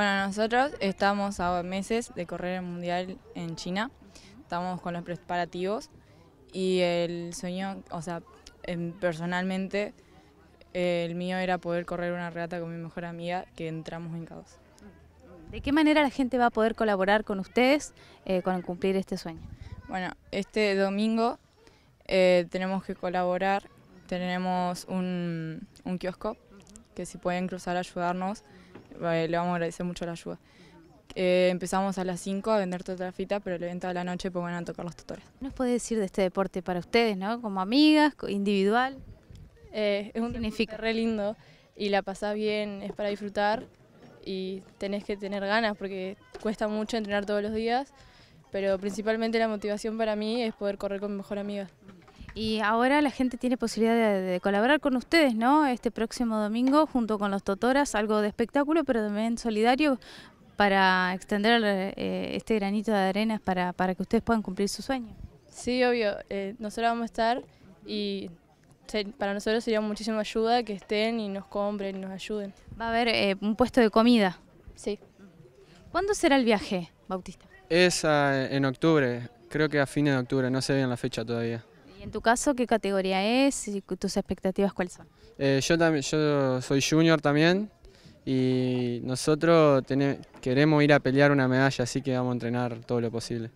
Bueno, nosotros estamos a meses de correr el mundial en China, estamos con los preparativos y el sueño, o sea, em, personalmente, el mío era poder correr una regata con mi mejor amiga que entramos en caos. ¿De qué manera la gente va a poder colaborar con ustedes eh, con cumplir este sueño? Bueno, este domingo eh, tenemos que colaborar, tenemos un, un kiosco que si pueden cruzar a ayudarnos, eh, le vamos a agradecer mucho la ayuda. Eh, empezamos a las 5 a vender fita, pero el evento de la noche pues van a tocar los tutores. ¿Qué nos puede decir de este deporte para ustedes, no? Como amigas, individual. Eh, es un significa? re lindo y la pasás bien, es para disfrutar y tenés que tener ganas porque cuesta mucho entrenar todos los días, pero principalmente la motivación para mí es poder correr con mi mejor amiga. Y ahora la gente tiene posibilidad de, de, colaborar con ustedes, ¿no? Este próximo domingo junto con los Totoras, algo de espectáculo, pero también solidario para extender eh, este granito de arena para, para que ustedes puedan cumplir su sueño. Sí, obvio. Eh, nosotros vamos a estar y para nosotros sería muchísima ayuda que estén y nos compren y nos ayuden. Va a haber eh, un puesto de comida. Sí. ¿Cuándo será el viaje, Bautista? Es uh, en octubre, creo que a fines de octubre, no sé bien la fecha todavía. ¿Y en tu caso qué categoría es y tus expectativas cuáles son? Eh, yo, también, yo soy junior también y nosotros queremos ir a pelear una medalla, así que vamos a entrenar todo lo posible.